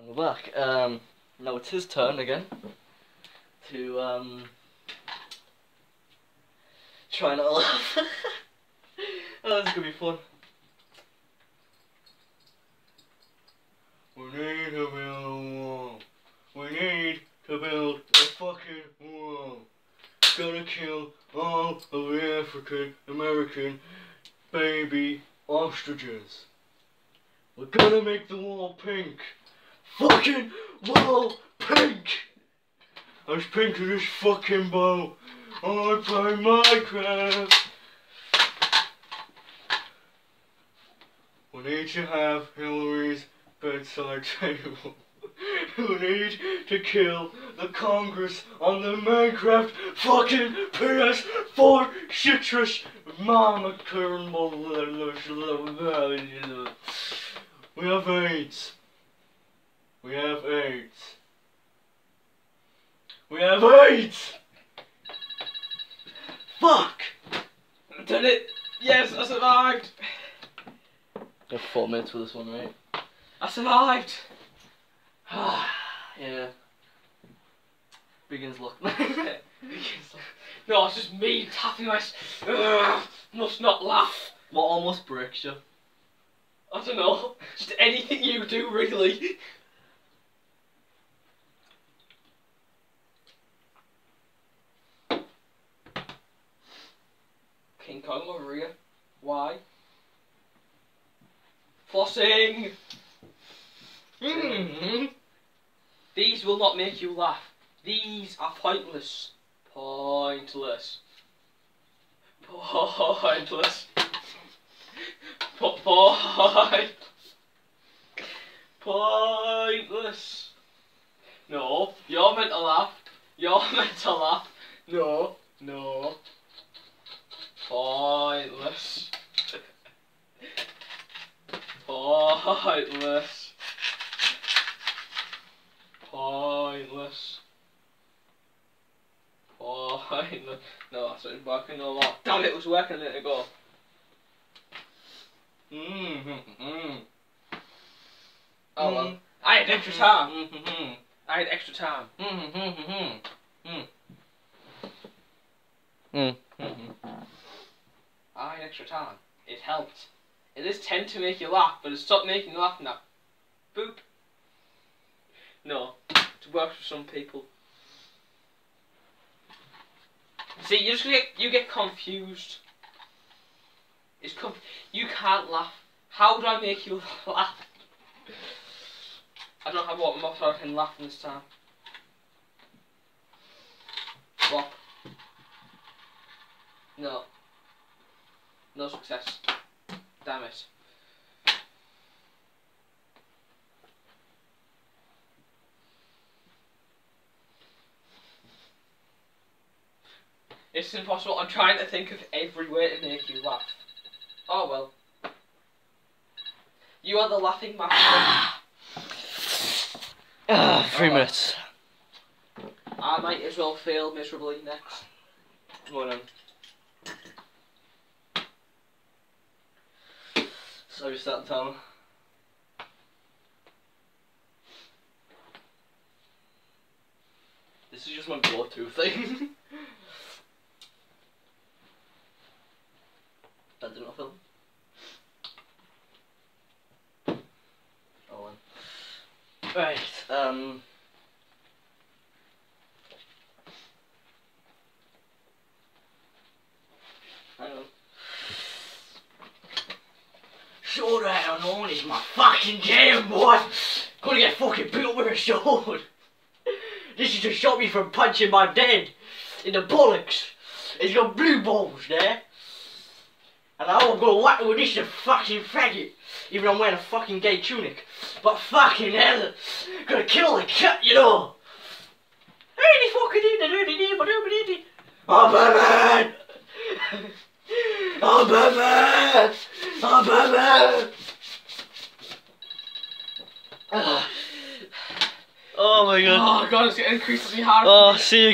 And we're back. Um, now it's his turn again to um, try not to laugh. oh, this is gonna be fun. We need to build a wall. We need to build a fucking wall. Gonna kill all of the African American baby ostriches. We're gonna make the wall pink. Fucking wall pink! As pink as this fucking bow. I play Minecraft. We need to have Hillary's bedside table. we need to kill the Congress on the Minecraft fucking PS4 citrus mama kernel. We have AIDS. We have AIDS. We have AIDS! Fuck! Done it! Yes, I survived! You have four minutes for this one, right? I survived! yeah. Begins luck. no, it's just me tapping my. Ugh, must not laugh. what almost breaks you? I don't know. Just anything you do, really. King Kong Maria. Why? Flossing! Mm-hmm. These will not make you laugh. These are pointless. Pointless. Pointless. Po- Point. Pointless. No, you're meant to laugh. You're meant to laugh. No, no. Pointless. Pointless. Pointless. Pointless. No, that's not working no more. Damn it, was working a minute ago. Mm-hmm. Oh well. I had extra time. Mm-hmm. I had extra time. Mm-hmm. Mm-hmm. I had extra time. It helped. It is tend to make you laugh, but it stopped making you laugh now. Boop. No. It works for some people. See, you just get you get confused. It's conf- you can't laugh. How do I make you laugh? I don't have what motto I can laugh this time. Flop. No. No success. Damn it. It's impossible. I'm trying to think of every way to make you laugh. Oh well. You are the laughing master. Ah, three Oh. minutes. I might as well fail miserably next. Go on the timer. This is just my go-to thing. that did not film. Oh, well. Right. Um. Showdown on is my fucking jam, boy. Gonna get fucking up with a sword. This is to stop me from punching my dad in the bollocks. He's got blue balls there. And I'm gonna whack with this fucking faggot. Even though I'm wearing a fucking gay tunic. But fucking hell, gonna kill the cat, you know. Hey, fucking I'm Batman! I'm Batman! I'm Oh my god. Oh god, it's getting increasingly hard. Oh, see you.